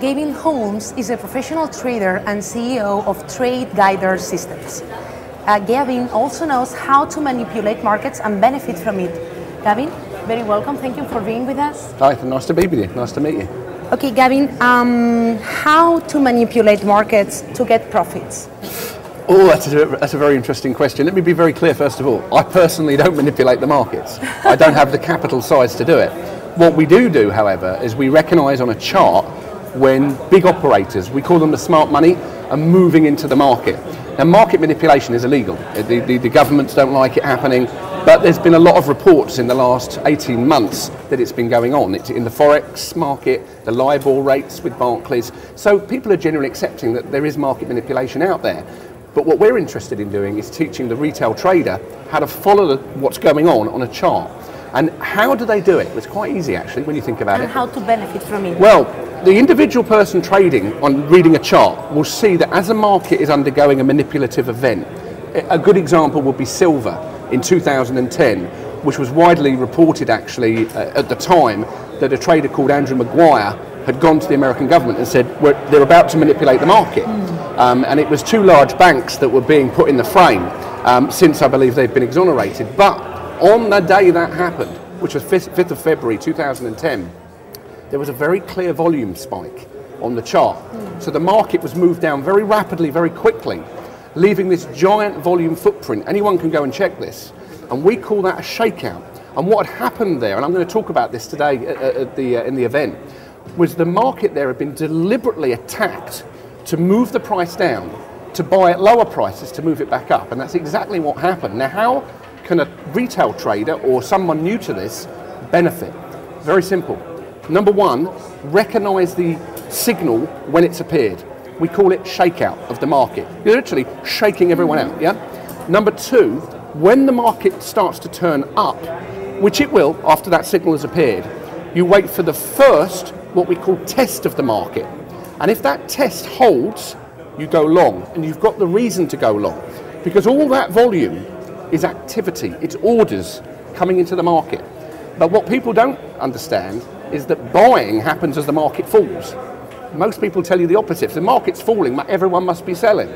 Gavin Holmes is a professional trader and CEO of Trade Guider Systems. Uh, Gavin also knows how to manipulate markets and benefit from it. Gavin, very welcome. Thank you for being with us. Hi, nice to be with you. Nice to meet you. Okay, Gavin, um, how to manipulate markets to get profits? Oh, that's a, that's a very interesting question. Let me be very clear first of all. I personally don't manipulate the markets. I don't have the capital size to do it. What we do do, however, is we recognise on a chart when big operators, we call them the smart money, are moving into the market. Now, market manipulation is illegal. Uh, the, the, the, governments don't like it happening, but there's been a lot of reports in the last 18 months that it's been going on. It's in the Forex market, the LIBOR rates with Barclays. So people are generally accepting that there is market manipulation out there. But what we're interested in doing is teaching the retail trader how to follow the, what's going on on a chart. And how do they do it? It's quite easy actually when you think about and it. And how to benefit from it? Well, the individual person trading on reading a chart will see that as a market is undergoing a manipulative event, a good example would be silver in 2010, which was widely reported actually uh, at the time that a trader called Andrew Maguire had gone to the American government and said they're about to manipulate the market. Mm. Um, and it was two large banks that were being put in the frame um, since I believe they've been exonerated. But on the day that happened, which was 5th, 5th of February 2010, there was a very clear volume spike on the chart. Mm. So the market was moved down very rapidly, very quickly, leaving this giant volume footprint. Anyone can go and check this. And we call that a shakeout. And what had happened there, and I'm going to talk about this today at, at the, uh, in the event, was the market there had been deliberately attacked to move the price down, to buy at lower prices to move it back up. And that's exactly what happened. Now, how can a retail trader or someone new to this benefit? Very simple. Number one, recognize the signal when it's appeared. We call it shakeout of the market. You're literally shaking everyone out, yeah? Number two, when the market starts to turn up, which it will after that signal has appeared, you wait for the first, what we call test of the market. And if that test holds, you go long, and you've got the reason to go long. Because all that volume is activity, it's orders coming into the market. But what people don't understand is that buying happens as the market falls. Most people tell you the opposite. If the market's falling, everyone must be selling.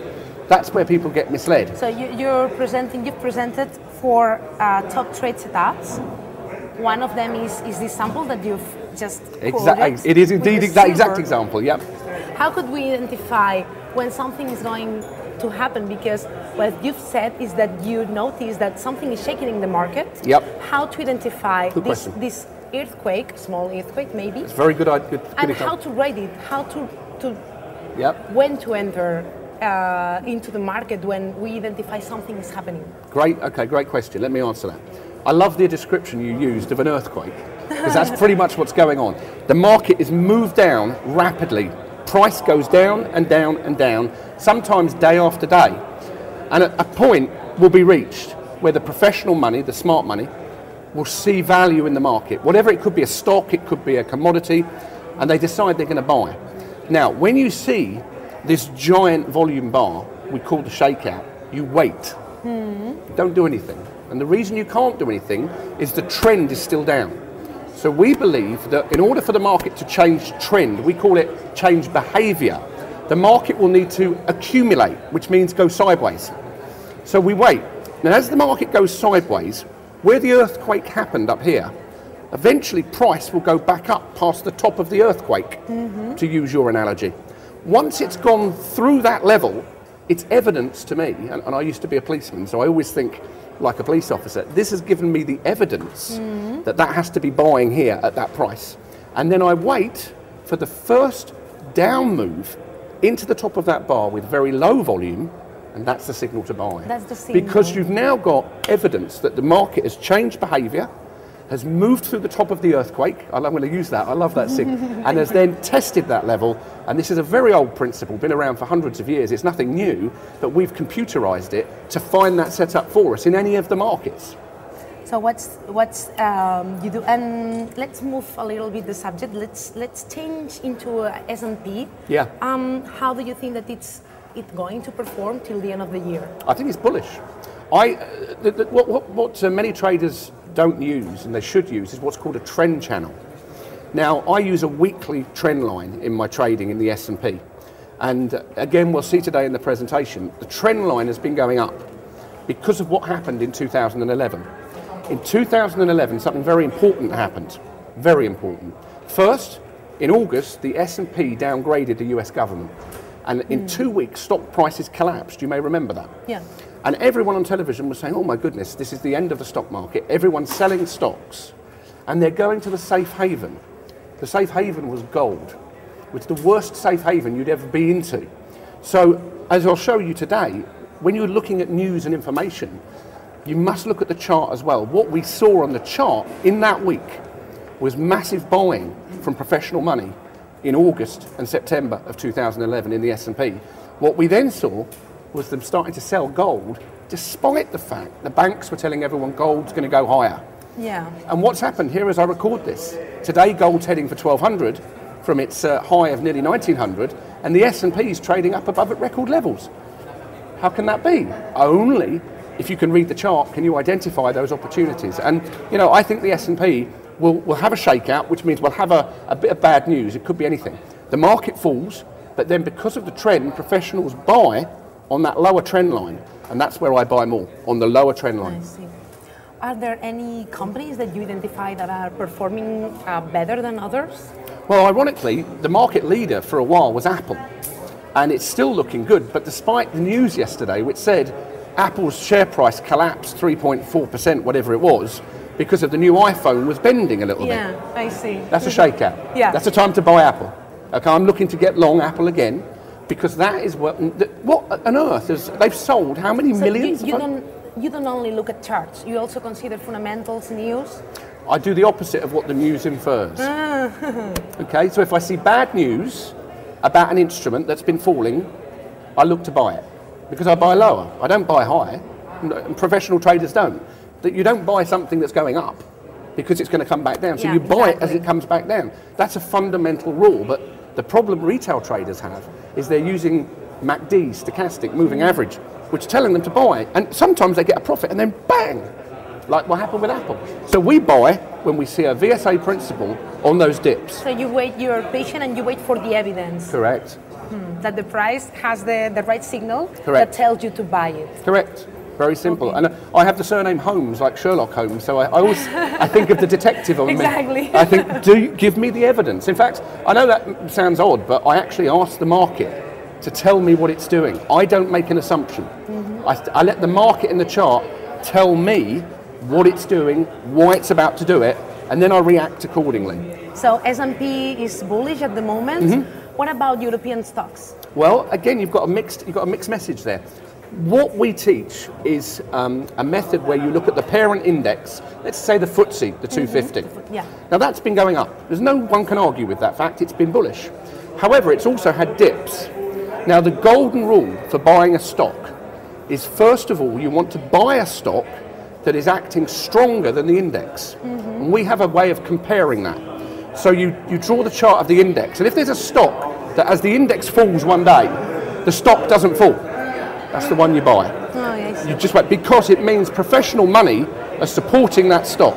That's where people get misled. So you, are presenting, you've presented four uh, top trade setups. One of them is, is this sample that you've just exactly. It is indeed that exact example. Yep. How could we identify when something is going to happen because what you've said is that you notice that something is shaking in the market. Yep. How to identify this, this earthquake, small earthquake maybe. It's very good. good, good and example. how to rate it, how to, to yep. when to enter uh, into the market when we identify something is happening. Great. Okay. Great question. Let me answer that. I love the description you used of an earthquake because that's pretty much what's going on. The market is moved down rapidly price goes down and down and down, sometimes day after day. And a point will be reached where the professional money, the smart money, will see value in the market. Whatever it could be a stock, it could be a commodity, and they decide they're going to buy. Now, when you see this giant volume bar, we call the shakeout, you wait. Hmm. Don't do anything. And the reason you can't do anything is the trend is still down. So we believe that in order for the market to change trend, we call it change behavior, the market will need to accumulate, which means go sideways. So we wait. Now, as the market goes sideways, where the earthquake happened up here, eventually price will go back up past the top of the earthquake, mm-hmm. to use your analogy. Once it's gone through that level, it's evidence to me, and, and I used to be a policeman, so I always think like a police officer. This has given me the evidence mm. that that has to be buying here at that price. And then I wait for the first down move into the top of that bar with very low volume, and that's the signal to buy. That's the signal. Because you've now got evidence that the market has changed behavior, has moved through the top of the earthquake. I'm going to use that. I love that signal. and has then tested that level. And this is a very old principle, been around for hundreds of years. It's nothing new, but we've computerized it to find that setup for us in any of the markets. So what's what's um, you do? And let's move a little bit the subject. Let's let's change into uh, S and P. Yeah. Um, how do you think that it's it going to perform till the end of the year? I think it's bullish. I uh, the, the, what what, what uh, many traders don't use and they should use is what's called a trend channel. Now, I use a weekly trend line in my trading in the S&P. And uh, again, we'll see today in the presentation, the trend line has been going up because of what happened in 2011. In 2011, something very important happened. Very important. First, in August, the S&P downgraded the US government. And in two weeks, stock prices collapsed. You may remember that. Yeah. And everyone on television was saying, oh my goodness, this is the end of the stock market. Everyone's selling stocks and they're going to the safe haven. The safe haven was gold, which is the worst safe haven you'd ever be into. So, as I'll show you today, when you're looking at news and information, you must look at the chart as well. What we saw on the chart in that week was massive buying from professional money in August and September of 2011 in the S&P. What we then saw was them starting to sell gold despite the fact the banks were telling everyone gold's going to go higher. Yeah. And what's happened here as I record this, today gold's heading for 1200 from its uh, high of nearly 1900 and the S&P is trading up above at record levels. How can that be? Only if you can read the chart can you identify those opportunities. And you know, I think the S&P will, will have a shakeout, which means we'll have a, a bit of bad news. It could be anything. The market falls, but then because of the trend, professionals buy on that lower trend line, and that's where I buy more on the lower trend line. I see. Are there any companies that you identify that are performing uh, better than others? Well, ironically, the market leader for a while was Apple, and it's still looking good. But despite the news yesterday, which said Apple's share price collapsed 3.4%, whatever it was, because of the new iPhone was bending a little bit. Yeah, I see. That's a shakeout. Yeah. That's a time to buy Apple. Okay, I'm looking to get long Apple again because that is what. What on earth is they've sold? How many So millions? You, you of- don't you don't only look at charts. You also consider fundamentals, news. I do the opposite of what the news infers. Ah. okay, so if I see bad news about an instrument that's been falling, I look to buy it because I buy lower. I don't buy high. Uh, and Professional traders don't. That you don't buy something that's going up because it's going to come back down. So Yeah, you buy it as it comes back down. That's a fundamental rule. But the problem retail traders have is they're using MACD, stochastic, moving average, which is telling them to buy. And sometimes they get a profit and then bang, like what happened with Apple. So we buy when we see a VSA principle on those dips. So you wait, you're patient, and you wait for the evidence Correct. Hmm, that the price has the, the right signal Correct. that tells you to buy it. Correct. Very simple. Okay. And uh, I have the surname Holmes, like Sherlock Holmes. So I, I always I think of the detective on Exactly. me. I think, do you give me the evidence? In fact, I know that sounds odd, but I actually ask the market to tell me what it's doing. I don't make an assumption. I, I let the market in the chart tell me what it's doing, why it's about to do it, and then I react accordingly. So S&P is bullish at the moment. Mm-hmm. What about European stocks? Well, again, you've got a mixed you've got a mixed message there. What we teach is um, a method where you look at the parent index. Let's say the FTSE, the 250. Yeah. Now that's been going up. There's no one can argue with that fact. It's been bullish. However, it's also had dips. Now the golden rule for buying a stock is first of all you want to buy a stock that is acting stronger than the index. And we have a way of comparing that. So you, you draw the chart of the index, and if there's a stock that as the index falls one day, the stock doesn't fall, that's the one you buy. Oh, yes. You just wait because it means professional money are supporting that stock.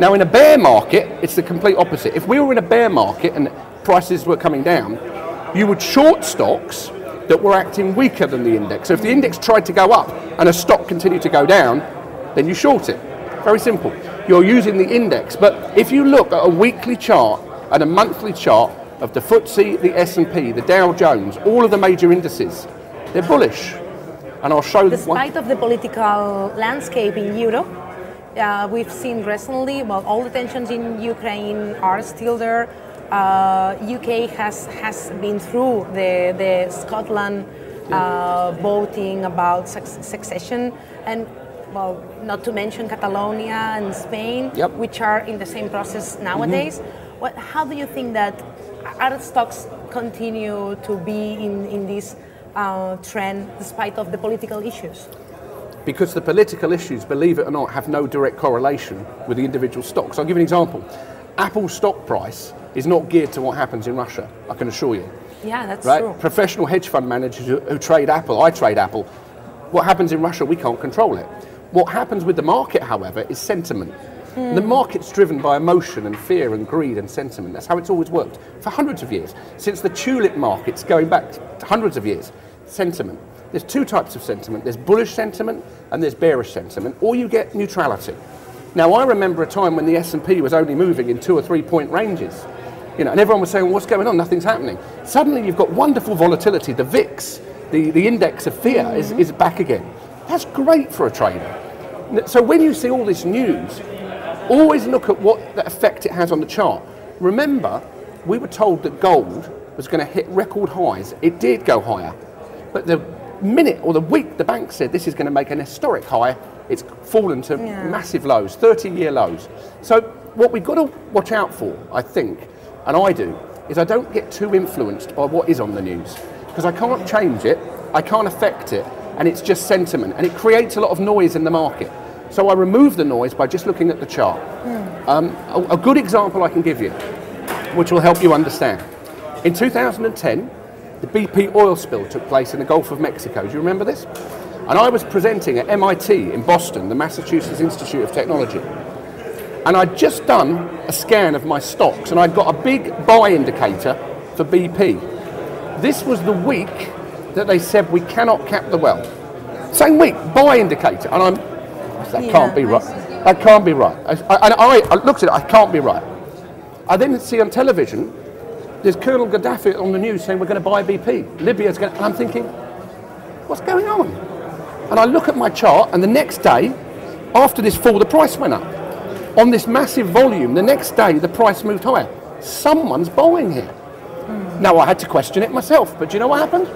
Now, in a bear market, it's the complete opposite. If we were in a bear market and prices were coming down, you would short stocks that were acting weaker than the index. So if the index tried to go up and a stock continued to go down, then you short it. Very simple. You're using the index. But if you look at a weekly chart and a monthly chart of the FTSE, the S&P, the Dow Jones, all of the major indices, they're bullish. And I'll show one. Despite of the political landscape in Europe, uh, we've seen recently, well, all the tensions in Ukraine are still there. Uh, UK has has been through the the Scotland uh, voting about succession, and well, not to mention Catalonia and Spain, Yep. which are in the same process nowadays. What, how do you think that our stocks continue to be in in this uh, trend despite of the political issues? because the political issues, believe it or not, have no direct correlation with the individual stocks. I'll give you an example. Apple's stock price is not geared to what happens in Russia, I can assure you. Yeah, that's Right? true. Professional hedge fund managers who, who trade Apple, I trade Apple. What happens in Russia, we can't control it. What happens with the market, however, is sentiment. The market's driven by emotion and fear and greed and sentiment. That's how it's always worked for hundreds of years. Since the tulip markets going back hundreds of years, sentiment. There's two types of sentiment. There's bullish sentiment and there's bearish sentiment, or you get neutrality. Now, I remember a time when the S&P was only moving in two or three point ranges. You know, and everyone was saying, well, what's going on? Nothing's happening. Suddenly you've got wonderful volatility. The VIX, the, the index of fear, mm-hmm. is, is back again. That's great for a trader. So when you see all this news, always look at what the effect it has on the chart. Remember, we were told that gold was going to hit record highs. It did go higher. But the minute or the week the bank said this is going to make an historic high, it's fallen to yeah. massive lows, 30 year lows. So, what we've got to watch out for, I think, and I do, is I don't get too influenced by what is on the news. Because I can't change it, I can't affect it, and it's just sentiment, and it creates a lot of noise in the market. So I remove the noise by just looking at the chart. Mm. Um, a, a good example I can give you, which will help you understand. In 2010, the BP oil spill took place in the Gulf of Mexico. Do you remember this? And I was presenting at MIT in Boston, the Massachusetts Institute of Technology. And I'd just done a scan of my stocks and I'd got a big buy indicator for BP. This was the week that they said we cannot cap the well. Same week, buy indicator. And I'm, that yeah, can't be right. That can't be right. I, I, and I, I looked at it, I can't be right. I then see on television there's Colonel Gaddafi on the news saying we're going to buy BP. Libya's going to, and I'm thinking, what's going on? And I look at my chart, and the next day, after this fall, the price went up. On this massive volume, the next day, the price moved higher. Someone's buying here. Mm. Now, I had to question it myself, but do you know what happened?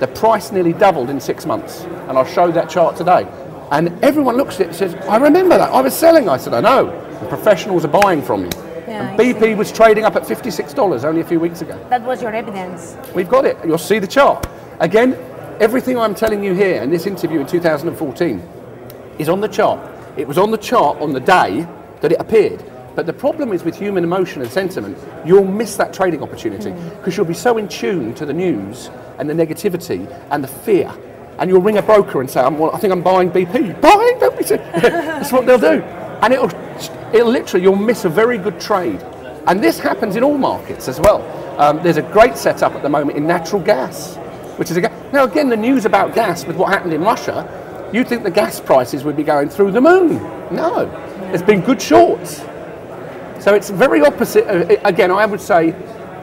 The price nearly doubled in six months. And I'll show that chart today. And everyone looks at it and says, I remember that. I was selling. I said, I know. The professionals are buying from you. Yeah, and BP was trading up at $56 only a few weeks ago. That was your evidence. We've got it. You'll see the chart. Again, everything I'm telling you here in this interview in 2014 is on the chart. It was on the chart on the day that it appeared. But the problem is with human emotion and sentiment, you'll miss that trading opportunity because mm. you'll be so in tune to the news and the negativity and the fear. And you'll ring a broker and say, well, I think I'm buying BP. Buying BP? That's what they'll do. And it'll it'll literally, you'll miss a very good trade. And this happens in all markets as well. Um, there's a great setup at the moment in natural gas, which is a now again the news about gas with what happened in Russia. You'd think the gas prices would be going through the moon. No, there's been good shorts. So it's very opposite. Uh, again, I would say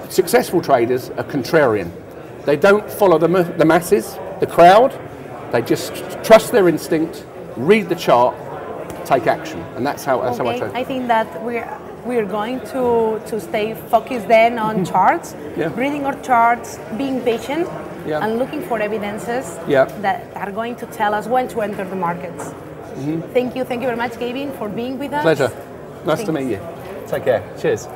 successful traders are contrarian. They don't follow the, the masses, the crowd. They just trust their instinct, read the chart, take action, and that's how that's okay. how I trade. I think that we're we're going to to stay focused then on charts, yeah. reading our charts, being patient, yeah. and looking for evidences yeah. that are going to tell us when to enter the markets. Mm-hmm. Thank you, thank you very much, Gavin, for being with us. Pleasure. Nice Thanks. to meet you. Take care. Cheers.